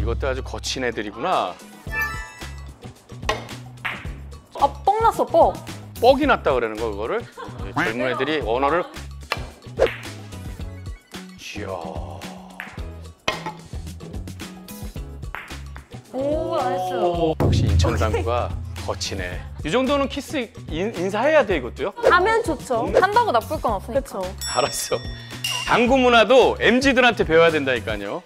이것도 아주 거친 애들이구나. 아, 뻑 났어, 뻑. 뻑이 났다 그러는 거 그거를 젊은 애들이 언어를 이야 오, 나이스. 역시 인천 당구가 거치네 이 정도는 키스 인, 인사해야 돼 이것도요? 하면 좋죠. 한다고 나쁠 건 없으니까. 그쵸. 알았어 당구 문화도 MZ들한테 배워야 된다니까요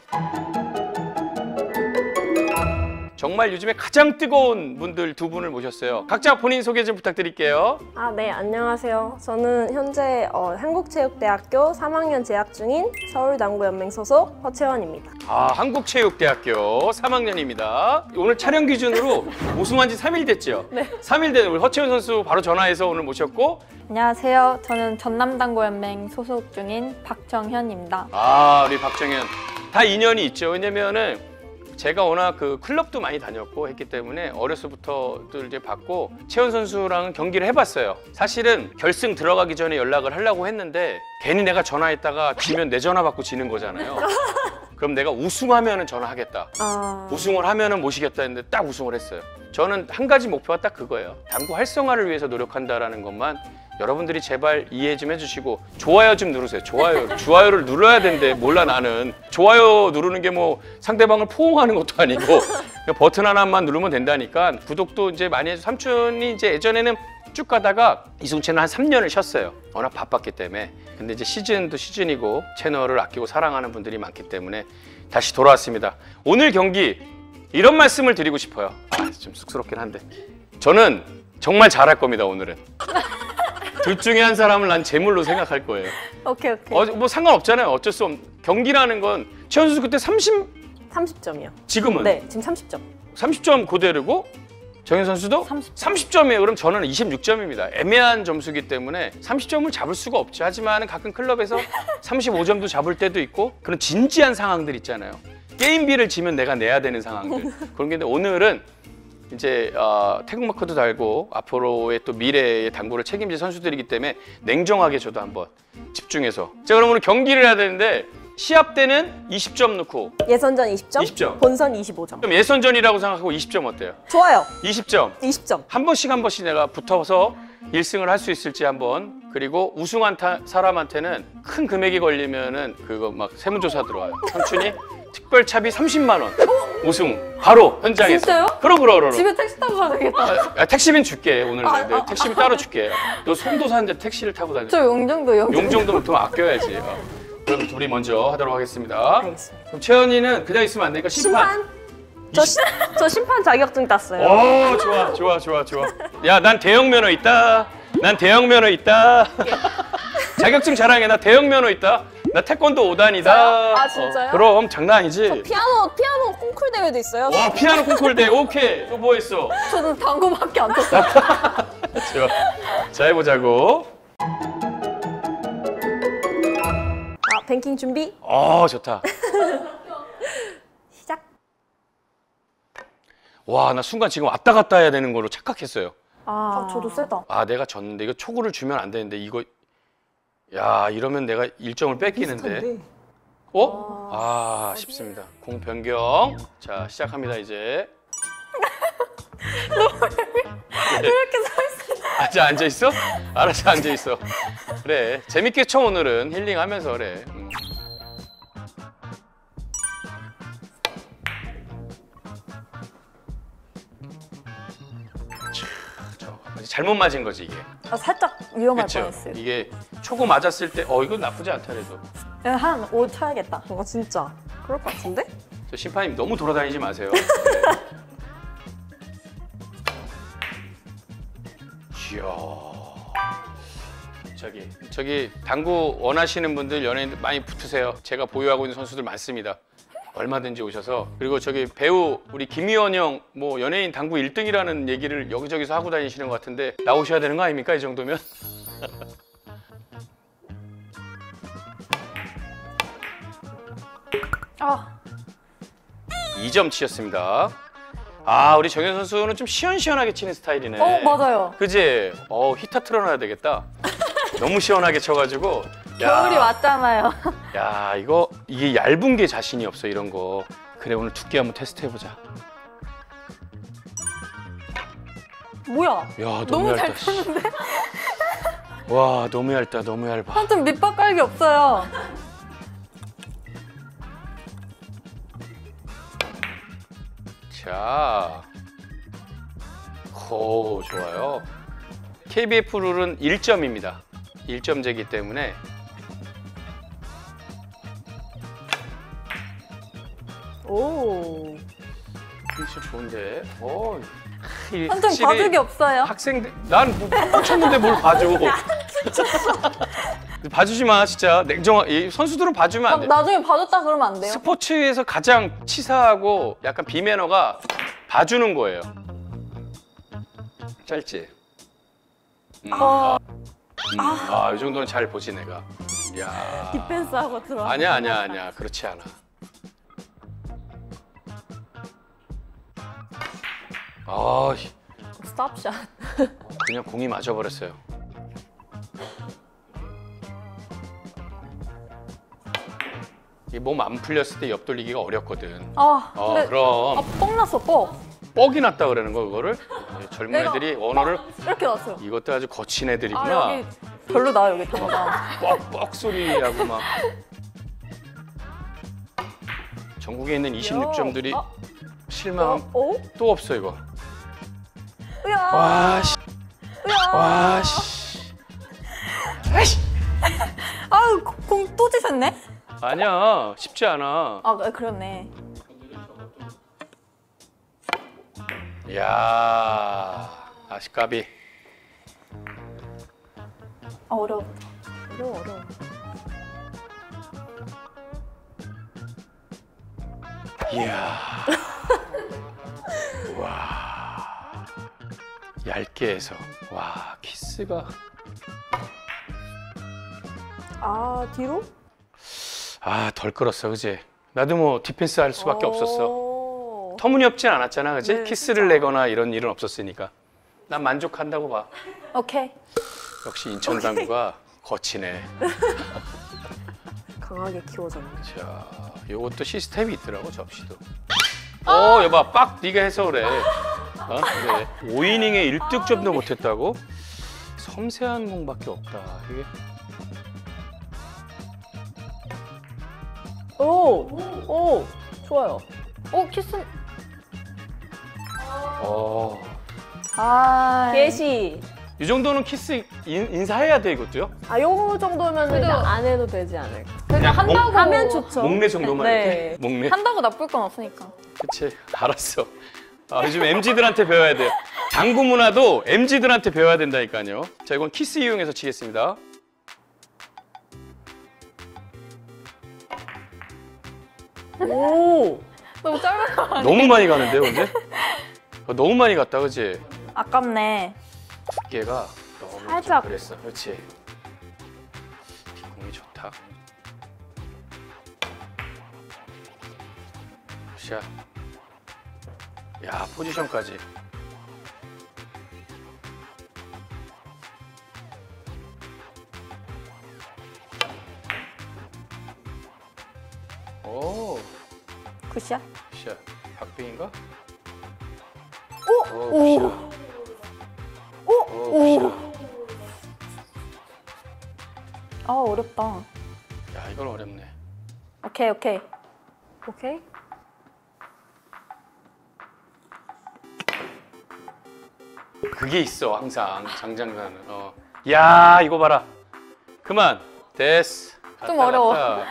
정말 요즘에 가장 뜨거운 분들 두 분을 모셨어요 각자 본인 소개 좀 부탁드릴게요 아, 네, 안녕하세요. 저는 현재 어, 한국체육대학교 3학년 재학 중인 서울당구연맹 소속 허채원입니다. 아, 한국체육대학교 3학년입니다. 오늘 촬영 기준으로 우승한 지 3일 됐죠? 네. 3일 된 우리 허채훈 선수 바로 전화해서 오늘 모셨고 안녕하세요. 저는 전남당구연맹 소속 중인 박정현입니다. 아, 우리 박정현 다 인연이 있죠. 왜냐면은 제가 워낙 그 클럽도 많이 다녔고 했기 때문에 어려서부터들 이제 봤고 채원 선수랑 경기를 해봤어요. 사실은 결승 들어가기 전에 연락을 하려고 했는데 괜히 내가 전화했다가 지면 내 전화 받고 지는 거잖아요. 그럼 내가 우승하면은 전화하겠다. 아, 우승을 하면은 모시겠다 했는데 딱 우승을 했어요. 저는 한 가지 목표가 딱 그거예요. 당구 활성화를 위해서 노력한다라는 것만 여러분들이 제발 이해 좀 해주시고 좋아요 좀 누르세요. 좋아요, 좋아요를 눌러야 되는데 몰라 나는 좋아요 누르는 게 뭐 상대방을 포옹하는 것도 아니고 버튼 하나만 누르면 된다니까 구독도 이제 많이 해서 삼촌이 이제 예전에는 쭉 가다가 이승채는 한 3년을 쉬었어요. 워낙 바빴기 때문에. 근데 이제 시즌도 시즌이고 채널을 아끼고 사랑하는 분들이 많기 때문에 다시 돌아왔습니다. 오늘 경기 이런 말씀을 드리고 싶어요. 아, 좀 쑥스럽긴 한데. 저는 정말 잘할 겁니다, 오늘은. 둘 중에 한 사람을 난 제물로 생각할 거예요. 오케이, 오케이. 어, 뭐 상관없잖아요. 어쩔 수 없. 경기라는 건 최현 선수 그때 30 30점이요. 지금은 네, 지금 30점. 30점 고대로고 정현 선수도 30. 30 점이에요. 그럼 저는 26점입니다. 애매한 점수기 때문에 30점을 잡을 수가 없죠. 하지만 가끔 클럽에서 35점도 잡을 때도 있고 그런 진지한 상황들 있잖아요. 게임비를 지면 내가 내야 되는 상황들. 그런 게 있는데 오늘은 이제 어, 태극마크도 달고 앞으로의 또 미래의 당구를 책임질 선수들이기 때문에 냉정하게 저도 한번 집중해서 자 그럼 오늘 경기를 해야 되는데 시합 때는 20점 넣고 예선전 20점, 20점. 본선 25점. 그럼 예선전이라고 생각하고 20점 어때요? 좋아요. 20점 20점. 한 번씩 한 번씩 내가 붙어서 1승을 할 수 있을지 한번 그리고 우승한 타- 사람한테는 큰 금액이 걸리면은 그거 막 세무조사 들어와요 삼촌이 특별차비 30만 원. 우승. 바로 현장에서. 진짜요? 그럼 그럼 그럼. 집에 택시 타고 가야 되겠다. 아, 아, 택시비는 줄게. 오늘 아, 내 아, 택시비 따로 줄게. 너 송도 사는데 택시를 타고 다녀. 저 용정도 용정. 용 정도는 좀 아껴야지. 어. 그럼 둘이 먼저 하도록 하겠습니다. 알겠습니다. 그럼 채연이는 그냥 있으면 안 되니까 심판, 심판? 저, 시, 저 심판 자격증 땄어요. 오 좋아 좋아 좋아 좋아. 야 난 대형 면허 있다. 난 대형 면허 있다. 자격증 자랑해. 나 대형 면허 있다 나 태권도 5단이다 진짜요? 아, 진짜요? 그럼 장난 아니지 피아노, 피아노 콩쿨 대회도 있어요. 와 피아노 콩쿨 대 오케이 또 뭐 했어 저는 당구밖에 안 쳤어요. 좋아 자 해보자고 아, 뱅킹 준비, 어 좋다 시작. 와 나 순간 지금 왔다 갔다 해야 되는 거로 착각했어요 아, 저도 세다. 아 내가 졌는데 이거 초구를 주면 안 되는데 이거 야 이러면 내가 1점을 뺏기는데. 어? 아 아쉽습니다. 공 변경. 자 시작합니다 이제. 이렇게 서 있어? 앉아 앉아 있어? 알아서 앉아 있어. 그래 재밌게 쳐 오늘은. 힐링하면서 그래. 음. 저, 잘못 맞은 거지 이게 아, 살짝 위험할 그렇죠. 뻔했어요. 이게 초고 맞았을 때, 어 이거 나쁘지 않다 그래도. 한5 쳐야겠다. 어, 진짜. 그럴 것 같은데? 저 심판님 너무 돌아다니지 마세요. 네. 이야. 저기 저기 당구 원하시는 분들 연예인들 많이 붙으세요. 제가 보유하고 있는 선수들 많습니다. 얼마든지 오셔서 그리고 저기 배우 우리 김희원 형 뭐 연예인 당구 1등이라는 얘기를 여기저기서 하고 다니시는 것 같은데 나오셔야 되는 거 아닙니까 이 정도면? 아, 2점 치셨습니다. 아 우리 정현 선수는 좀 시원시원하게 치는 스타일이네. 어 맞아요. 그지? 어 히터 틀어놔야 되겠다. 너무 시원하게 쳐가지고. 야, 겨울이 왔잖아요. 야 이거 이게 얇은 게 자신이 없어 이런 거. 그래 오늘 두께 한번 테스트 해보자. 뭐야? 야 너무, 너무 잘 얇다. 씨. 와 너무 얇다 너무 얇아. 한점 밑밥 깔기 없어요. 자, 오 좋아요. KBF 룰은 1점입니다. 1점제기 때문에 오. 진짜 좋은데. 오, 이한점 확실히 봐주기 없어요. 학생들 난뭐 쳤는데 뭘 봐줘. 봐주지 마 진짜 냉정하. 이 선수들은 봐주면 안 돼. 나중에 봐줬다 그러면 안 돼요? 스포츠에서 가장 치사하고 약간 비매너가 봐주는 거예요. 짧지? 음, 어, 음, 아, 이 정도는 잘 보지 내가. 야. 디펜스하고 들어. 아니야, 아니야, 아니야. 그렇지 않아. 아, 씨, 스탑샷. 그냥 공이 맞아버렸어요. 이몸안 풀렸을 때 옆돌리기가 어렵거든. 아, 어, 근데 그럼. 아, 뻥 났어, 뻥. 뻑이 났다 그러는 거 그거를 예, 젊은 내가 애들이 언어를 이렇게 났어요. 이것도 아주 거친 애들이구나 아, 여기 별로다, 여기 당장. 뻑뻑 소리하고 막 전국에 있는 26점들이 어? 실망 어? 또 없어 이거 으야. 와 씨 으야. 와씨 아유, 공 또 지셨네? 아니야 쉽지 않아 아, 그렇네. 이야 아시까비 아, 어려워. 어려워, 어려워. 이야 와 얇게 해서. 와 키스가. 아 뒤로? 아 덜 끌었어 그지? 나도 뭐 디펜스 할 수밖에 없었어. 오. 터무니없진 않았잖아 그지? 네, 키스를 내거나 이런 일은 없었으니까. 난 만족한다고 봐. 오케이. 역시 인천 당구가 거치네. 강하게 키워졌네. 자 요것도 시스템이 있더라고 접시도. 어 여봐 빡 네가 해서 그래 어? 그래 5이닝에 1득점도 못했다고 섬세한 공밖에 없다 이게 오, 오, 좋아요. 오, 키스. 어. 아. 예시. 이 정도는 키스 인, 인사해야 돼 이것도요? 아, 요거 정도면 그래도- 그냥 안 해도 되지 않을까? 그래도 그냥 한다고. 하면 좋죠. 목내 정도만 네. 이렇게 목내 한다고 나쁠 건 없으니까. 그치 알았어 아, 요즘 MZ들한테 배워야 돼요 당구 문화도 MZ들한테 배워야 된다니까요 자 이건 키스 이용해서 치겠습니다 오, 너무 짧은 거 너무 많이 가는데요 근데? 어, 너무 많이 갔다 그치? 아깝네. 두께가 너무 좀 살짝. 그랬어 그렇지 뒷공이 좋다 샷. 야 포지션까지 오 굿샷. 샷. 박빙인가? 오! 오. 오! 오, 굿샷. 아, 어렵다. 야, 이건 어렵네. 오케이, 오케이. 오케이. 그게 있어, 항상 장장가는. 어. 야, 이거 봐라. 그만. 됐어. 좀 갔다, 어려워. 갔다.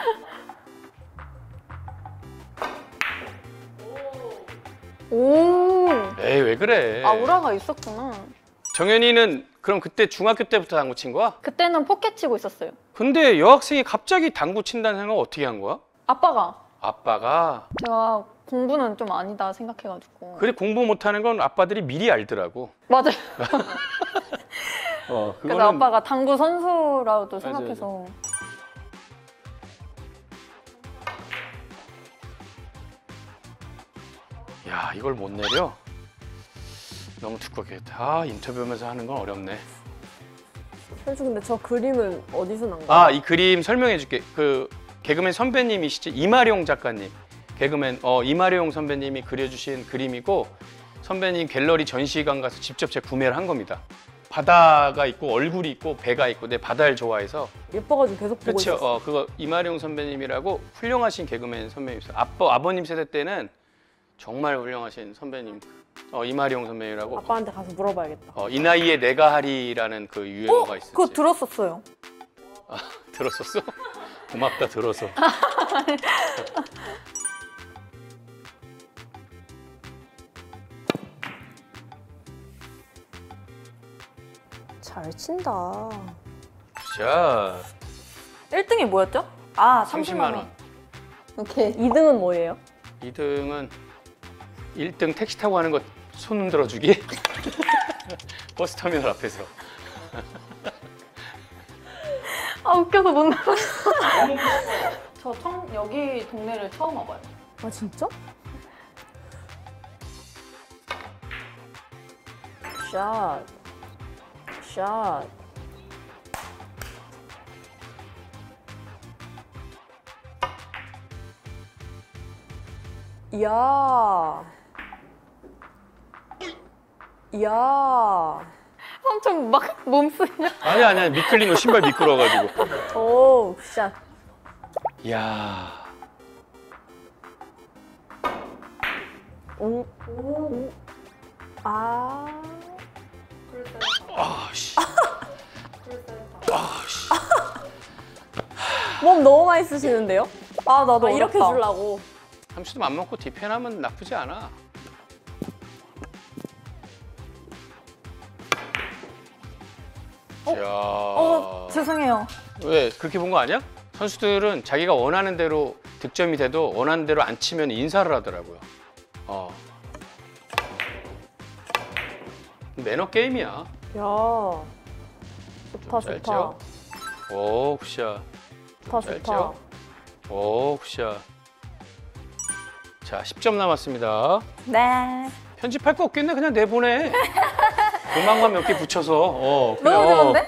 오! 에이, 왜 그래? 아, 우라가 있었구나. 정현이는 그럼 그때 중학교 때부터 당구 친 거야? 그때는 포켓 치고 있었어요. 근데 여학생이 갑자기 당구 친다는 생각 어떻게 한 거야? 아빠가 아빠가 제가 공부는 좀 아니다 생각해가지고. 그래 공부 못하는 건 아빠들이 미리 알더라고. 맞아요. 어, 그래서 아빠가 당구 선수라고도 생각해서. 야 이걸 못 내려? 너무 두껍겠다. 아 인터뷰하면서 하는 건 어렵네. 현수 근데 저 그림은 어디서 난 거야? 아이 그림 설명해줄게. 그 개그맨 선배님이시지 이마룡 작가님. 개그맨 어, 이마룡 선배님이 그려주신 그림이고 선배님 갤러리 전시관 가서 직접 제가 구매를 한 겁니다. 바다가 있고 얼굴이 있고 배가 있고 내 바다를 좋아해서 예뻐가지고 계속 보고 그렇죠. 있었어. 어, 그거 이마룡 선배님이라고 훌륭하신 개그맨 선배님이세요. 아빠 아버님 세대 때는 정말 훌륭하신 선배님. 어, 이마룡 선배님이라고 아빠한테 가서 물어봐야겠다. 어, 이 나이에 내가 하리라는 그 유행어가 있었지. 그거 들었었어요. 들었었어? 고맙다 들어서. 잘 친다. 자, 1등이 뭐였죠? 아, 30만 30만 원. 원. 오케이. 2등은 뭐예요? 2등은 1등 택시 타고 가는 거손 흔들어 주기. 버스 터미널 앞에서. 아, 웃겨서 못 나갔어. 저 처음, 여기 동네를 처음 와봐요. 아 진짜? 샷. 샷. 야. 야. 삼촌 막 몸쓰냐? 아니야 아니야 미끌린 거 신발 미끄러워가지고. 오, 샷. 야, 오. 오. 아. 아씨, 아씨. 몸 너무 많이 쓰시는데요? 아, 나도 아, 이렇게. 주려고. 함수도 맘 먹고 뒤편하면 나쁘지 않아. 야, 어, 죄송해요. 왜 그렇게 본 거 아니야? 선수들은 자기가 원하는 대로 득점이 돼도 원하는 대로 안 치면 인사를 하더라고요. 어. 매너 게임이야. 야. 좋다, 좋다. 짧죠? 오, 굿샷. 좋다, 좋다. 짧죠? 오, 굿샷. 자, 10점 남았습니다. 네. 편집할 거 없겠네. 그냥 내보내. 음악만 몇 개 붙여서. 어, 그래. 너무 어. 좋은데?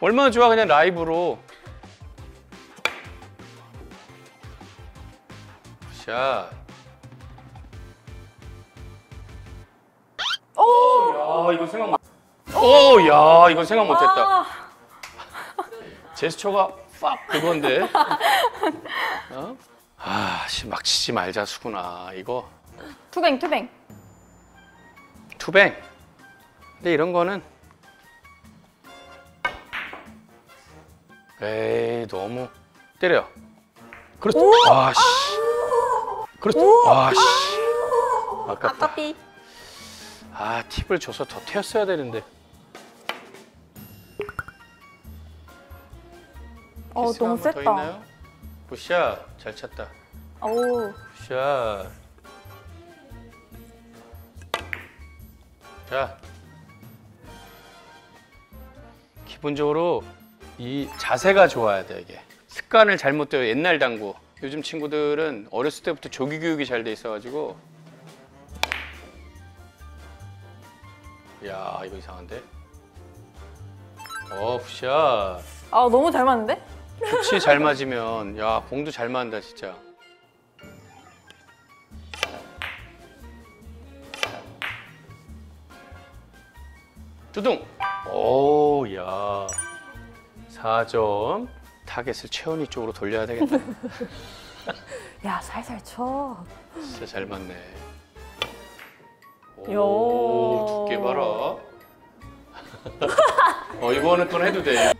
얼마나 좋아 그냥 라이브로. 샷. 오, 야, 이거 생각 못. 오, 야, 이거 생각 못했다. 아, 제스처가 팍 그건데. 어? 아, 씨, 막 치지 말자 수구나. 이거 투뱅, 투뱅. 투뱅. 근데 이런 거는 에이 너무 때려. 그렇지. 아 씨. 그렇지. 아 씨. 아깝다. 아까비. 아 팁을 줘서 더 튀었어야 되는데. 어, 키스가 너무 한번더 셌다. 있나요? Good shot. 잘 찼다. 오. Good shot. 자. 기본적으로 이 자세가 좋아야 돼 이게. 습관을 잘못돼요. 옛날 당구. 요즘 친구들은 어렸을 때부터 조기 교육이 잘 돼 있어가지고. 야 이거 이상한데. 어 굿샷. 아, 너무 잘 맞는데? pitch 잘 맞으면 야 공도 잘 맞는다 진짜. 두둥. 오, 야. 4점. 타겟을 최원이 쪽으로 돌려야 되겠다. 야, 살살 쳐. 진짜 잘 맞네. 요. 오, 두께 봐라. 어, 이번엔 건 해도 돼.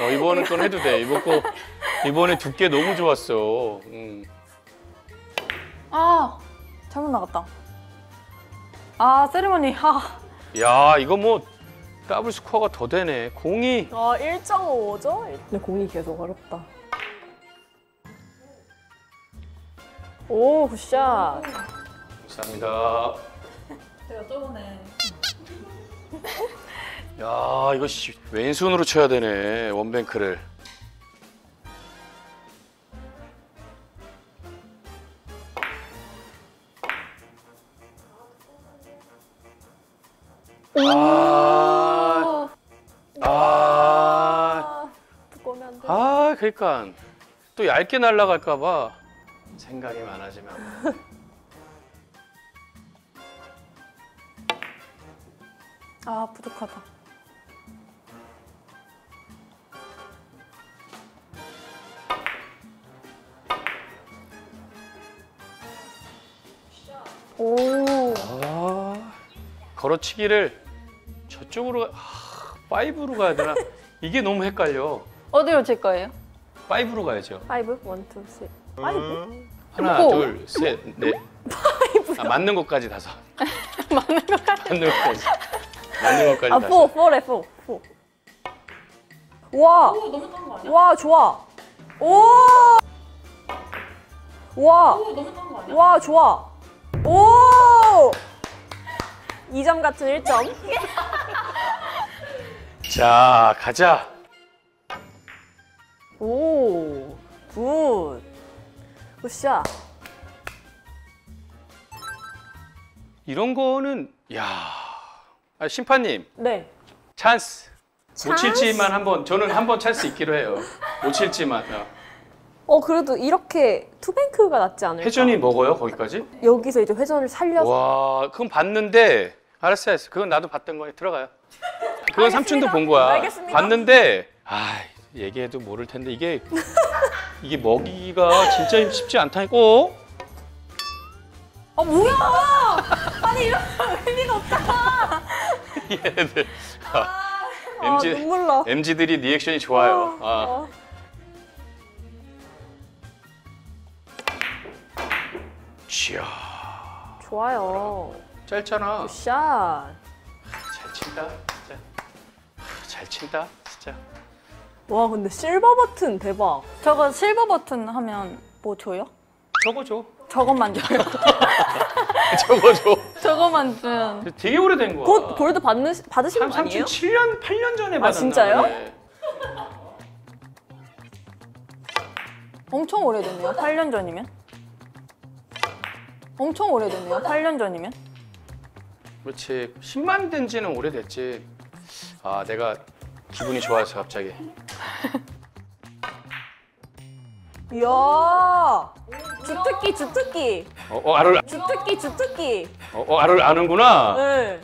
어, 이번엔 건 해도 돼. 이번 거, 이번에 두께 너무 좋았어. 음. 아, 잘못 나갔다. 아, 세리머니. 아, 야, 이거 뭐 더블 스코어가 더 되네. 공이 아, 1.5죠? 근데 공이 계속 어렵다. 오, good shot. 감사합니다. 제가 저번에 야, 이거 씨, 왼손으로 쳐야 되네. one bank를. 아, 아, 아, 두꺼우면 안 돼. 아, 그러니까 또 얇게 날아갈까 봐. 생각이 많아지면 아 부족하다. 오. 아, 걸어치기를 저쪽으로 아, five로 가야 되나? 이게 너무 헷갈려. 어디로 칠 거예요? Five로 가야죠. Five one, two, three. Five? 하나, 오. 둘, 셋, 넷. 아, 맞는 것까지 다섯. 맞는 것 같아. 맞는 것까지. 것까지 아, 다섯. 포, 포래, 포, 포. 와, 너무 딴거 아니야? 와, 좋아. 오! 와, 너무 딴거 아니야? 와, 좋아. 오! 2점 같은 1점. 자, 가자. 오, good. Good shot. 이런 거는 야. 아, 심판님, 네. 찬스. 못? 칠지만 한번 저는 한 번 찬스 있기로 해요. 못 칠지만. 어. 어, 그래도 이렇게 투뱅크가 낫지 않을까? 회전이 먹어요, 거기까지? 여기서 이제 회전을 살려서. 와, 그건 봤는데 알았어, 알았어. 그건 나도 봤던 거야. 들어가요. 그건 삼촌도 본 거야. 알겠습니다. 봤는데 아, 얘기해도 모를 텐데 이게 이게 먹이가 진짜 쉽지 않다니까. 어? 아 뭐야? 아니 이런 의미가 없잖아. 얘네들 아, MG 눈물 나. MG들이 리액션이 좋아요. 어, 아. 어. 쥐야, 좋아요. 짧잖아. 굿샷. 잘 친다, 진짜. 잘 친다, 진짜. 와, 근데 실버 버튼 대박. 저거 실버 버튼 하면 뭐 줘요? 저거 줘. 저것만 줘요. 저거 줘. 저것만 주면 되게 오래된 거야. 곧 골드 받는, 받으신 거 아니에요? 7년, 8년 전에 받았나 아, 진짜요? 보네. 엄청 오래됐네요. 8년 전이면. 엄청 오래됐네요. 8년 전이면. 그렇지. 10만 된 지는 오래됐지. 아, 내가 기분이 좋아서 갑자기. 이야. 주특기, 주특기. 어, 어 알을, 주특기, 주특기. 어, 어 알을 아는구나. 네.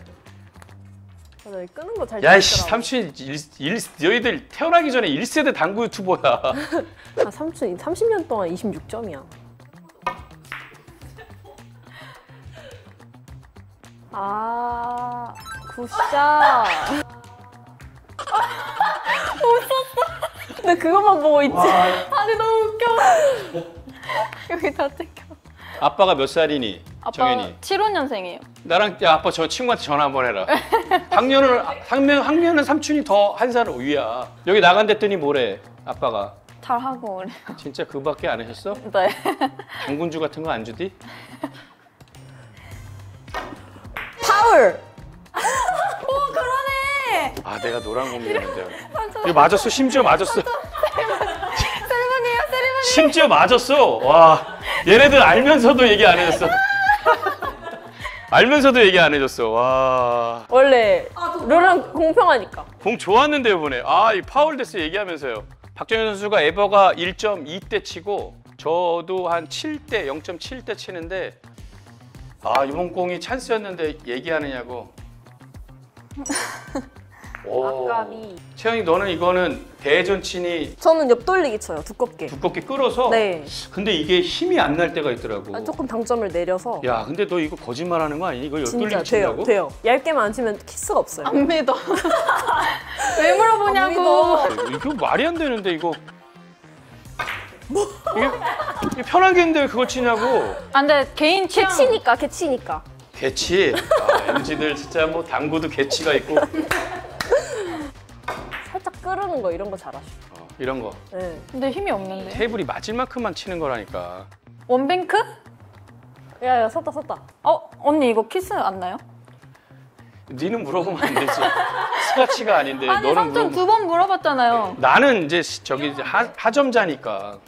맞아, 이 끄는 거 잘 야, 씨, 잡더라고. 삼촌, 일, 일, 너희들 태어나기 전에 1세대 당구 유튜버야. 아, 삼촌 30년 동안 26점이야. 아, 굿샷. 웃었어. 근데 그것만 보고 있지. 아니 너무 웃겨. 여기 다 찍혀. 아빠가 몇 살이니? 아빠 정현이. 75년생이에요. 나랑 야 아빠 저 친구한테 전화 한번 해라. 학년은 학년 학년은 삼촌이 더 한 살 위야. 여기 나간댔더니 뭐래? 아빠가 잘하고 그래요. 진짜 그밖에 안 하셨어? 네. 당군주 같은 거 안 주디? 파울. 오 그러네. 아 내가 노란 공이었는데. 이거 맞았어 심지어 맞았어. 심지어 맞았어. 와 얘네들 알면서도 얘기 안 해줬어. 알면서도 얘기 안 해줬어. 와. 원래 룰은 공평하니까. 공 좋았는데 이번에 아 이 파울 데스 얘기하면서요. 박정현 선수가 에버가 1.2대 치고 저도 한 7대 0.7대 치는데 아 이번 공이 찬스였는데 얘기하느냐고. 오. 아깝이. 채영이 너는 이거는 대전 친이 저는 옆 돌리기 쳐요, 두껍게. 두껍게 끌어서 네. 근데 이게 힘이 안 날 때가 있더라고. 아, 조금 당점을 내려서. 야 근데 너 이거 거짓말하는 거 아니니? 이거 진짜 옆돌리기 돼요, 친다고? 돼요. 얇게만 안 치면 키스가 없어요. 안 믿어. 왜 물어보냐고. 믿어. 이거 말이 안 되는데 이거 이게, 이게 편하게 했는데 왜 그걸 치냐고 아 근데 개인 취향. 개치니까, 개치니까. 개치 아, MZ들 진짜 뭐 당구도 개치가 있고 살짝 끄르는 거 이런 거 잘하셔. 어, 이런 거 네. 네. 근데 힘이 없는데. 테이블이 맞을 만큼만 치는 거라니까 원뱅크? 야, 야, 섰다, 섰다. 어 언니 이거 키스 안 나요? 니는 물어보면 안 되지 스카치가 아닌데 아니 너는 삼촌 물어보면 두번 물어봤잖아요. 나는 이제 시- 저기 이제 하, 하점자니까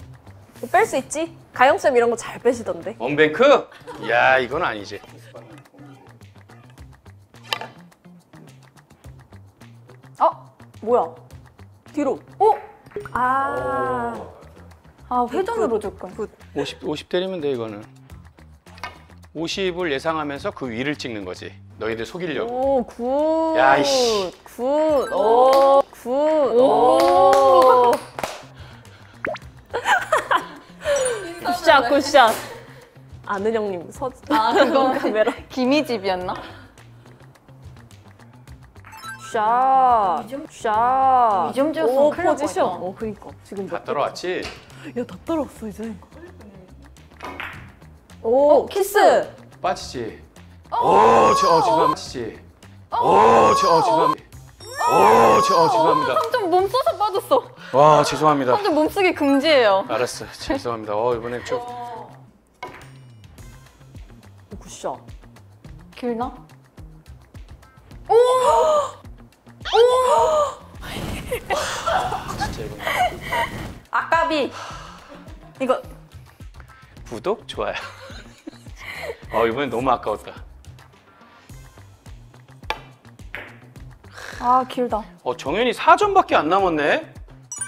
뺄 수 있지? 가영 쌤 이런 거 잘 빼시던데. One bank? 야 이건 아니지 뭐야? 뒤로. 어? 아. 아 회전으로 조금. 50, 50 때리면 돼 이거는 50을 예상하면서 그 위를 찍는 거지 너희들 속이려고 오, good. 야, 이씨. Good. 오, good. 오. 굿샷, 굿샷. 아는 형님 서. 아 그거 카메라. 김희집이었나? 샷. 샷. 이 점 지었으면 오, 큰일 날 포지션. 뻔했다. 어, 그니까. 지금 다 따라왔지? 야, 다 따라왔어, 이제. 오, 키스. 빠지지 오, 저, 어, 죄송합니다 빠지지 오, 저, 어, 죄송합니다 오, 저, 어, 죄송합니다 삼촌 몸 써서 빠졌어. 와 죄송합니다 삼촌 몸쓰기 금지예요. 알았어 죄송합니다 어 이번엔 좀 오, 굿샷. 길나? 진짜 이거 아까비. 이거 구독 좋아요 어 이번엔 너무 아까웠다 아 길다. 어 정현이 4점밖에 안 남았네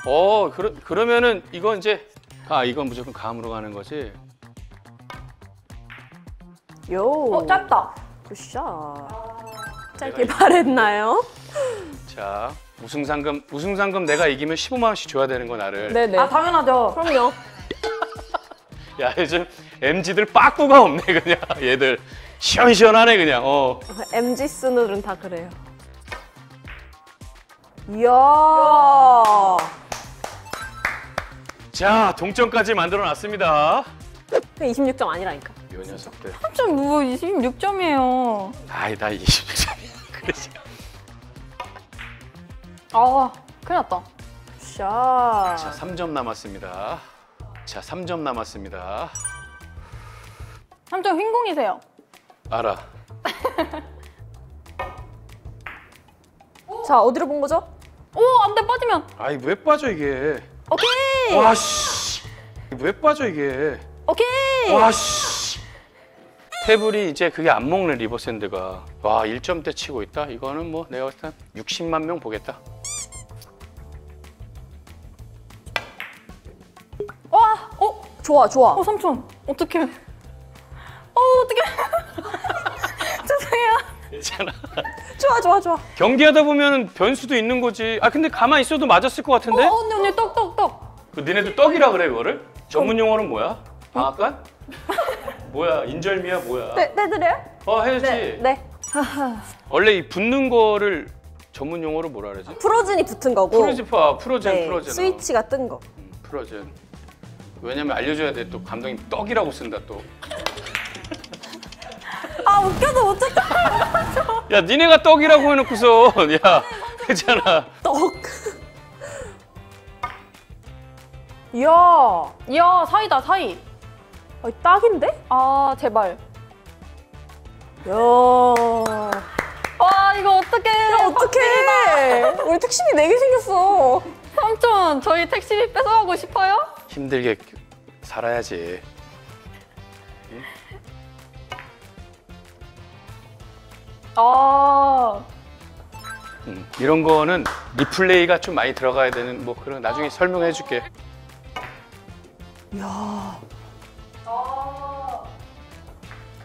어 그러, 그러면은 이건 이제 아 이건 무조건 감으로 가는 거지 요. 어 짧다. 굿샷. 짧게 바랬나요? 자 우승 상금 우승 상금 내가 이기면 15만 원씩 줘야 되는 거 나를 네네. 아 당연하죠. 그럼요. 야 요즘 MZ들 빠꾸가 없네 그냥 얘들 시원시원하네 그냥 어 MG 스누들은 다 그래요. 이야. 자 동점까지 만들어 놨습니다 26점 아니라니까. 요 녀석들 삼촌 뭐 26점이에요. 아이 나 20점이야 그래서 아 큰일 났다. 샷. 자 3점 남았습니다 자 3점 남았습니다 삼촌 흰공이세요. 알아 자, 어디로 본 거죠? 오 안 돼 빠지면. 아이 왜 빠져 이게 오케이. 와 씨 왜 빠져 이게 오케이. 와 씨 테블이 이제 그게 안 먹는 리버샌드가 와 1점대 치고 있다 이거는 뭐 내가 봤을 때 60만 명 보겠다 와. 어. 좋아, 좋아. 어 삼촌 어떡해. 어 어떡해. 죄송해요. 괜찮아 좋아, 좋아, 좋아. 경기하다 보면 변수도 있는 거지 아 근데 가만히 있어도 맞았을 것 같은데 어 언니 언니 떡떡떡. 그 니네들 떡이라 그래 그거를? 전문 용어는 뭐야? 방앗간? 뭐야 인절미야 뭐야 네, 네, 드려요? 어 해야지 네. 네. 원래 이 붙는 거를 전문 용어로 뭐라 그러지? 프로즌이 붙은 거고. 프로지파 프로젠 네, 프로젠 스위치가 뜬 거. 음, 프로젠 왜냐면 알려줘야 돼 또 감독님 떡이라고 쓴다 아 웃겨서 어떡해. 또야 니네가 떡이라고 해놓고서 야 그잖아 떡. 이야. 이야 사이다 사이. 아, 딱인데? 아 제발. 야. 와 이거 어떡해. 야, 어떡해. 우리 택시비 내게 생겼어. 삼촌 저희 택시비 뺏어가고 싶어요? 힘들게 살아야지 아 음, 이런 거는 리플레이가 좀 많이 들어가야 되는 뭐 그런 나중에 설명해 줄게 야.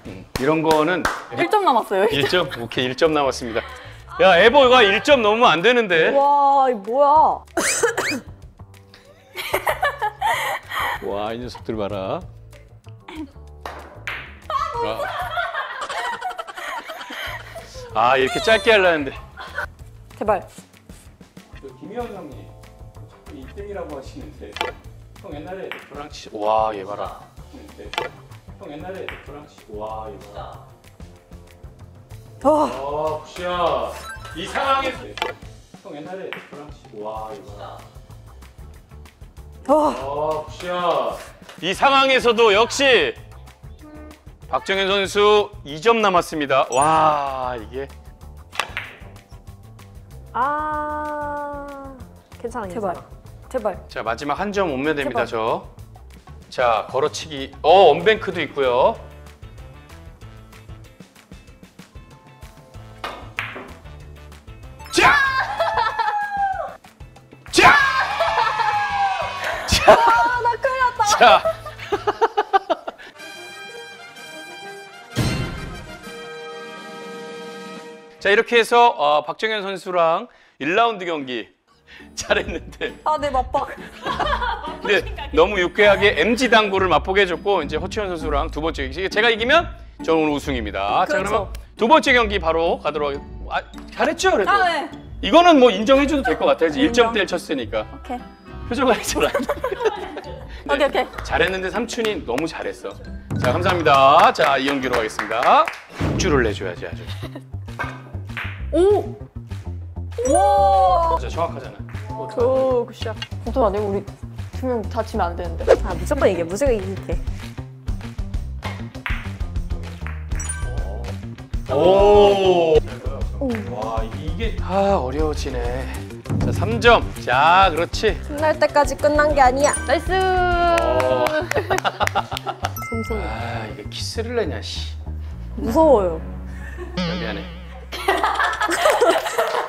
음, 이런 거는 1점 남았어요. 1점? 오케이 1점 남았습니다 야 에버가 1점 넘으면 안 되는데 와, 이 뭐야? 와 이 녀석들 봐라 아. 아 이렇게 짧게 하려는데 제발. 김희영 형님 1등이라고 하시는데 형 옛날에 저랑 치 와 얘 봐라 네. 형 옛날에 저랑 치고 와얘 봐라 와. 와 굿샷 이 상황에서 형 옛날에 저랑 치고 와얘 봐라 와. 와 굿샷 이 상황에서도 역시 박정현 선수 2점 남았습니다 와 이게 아. 괜찮아, 제발. 괜찮아. 제발. 자 마지막 한 점 오면 됩니다 제발. 저. 자 걸어치기. 어 언뱅크도 있고요. 자. 자. 자. 아, 나 큰일 났다. 자. 자 이렇게 해서 어, 박정현 선수랑 1라운드 경기 잘했는데 아, 네, 맞박. 근데 너무 유쾌하게 MG 당구를 맛보게 해줬고 이제 허치현 선수랑 두 번째 경기 제가 이기면 저는 오늘 우승입니다. 자 그렇죠. 그러면 두 번째 경기 바로 가도록 하겠습니다. 아, 잘했죠 그래도. 아, 네. 이거는 뭐 인정해줘도 될 것 같아요. 인정. 1점대를 쳤으니까. 오케이. 표정을 했잖아. 오케이, 오케이. 잘했는데 삼촌이 너무 잘했어. 자 감사합니다. 자 이연기로 가겠습니다. 국주를 내줘야지 아주. 오! 우와! 진짜 정확하잖아. 오 굿샷. 보통 안 되고 우리 두명 다치면 안 되는데. 아 무조건 이게 무조건 이길게. 오. 와 이게 아 어려워지네. 자 3점. 자 그렇지. 끝날 때까지 끝난 게 아니야. 나이스! 어. 솜솜이. 아 이게 키스를 내냐 씨. 무서워요. 야, 미안해.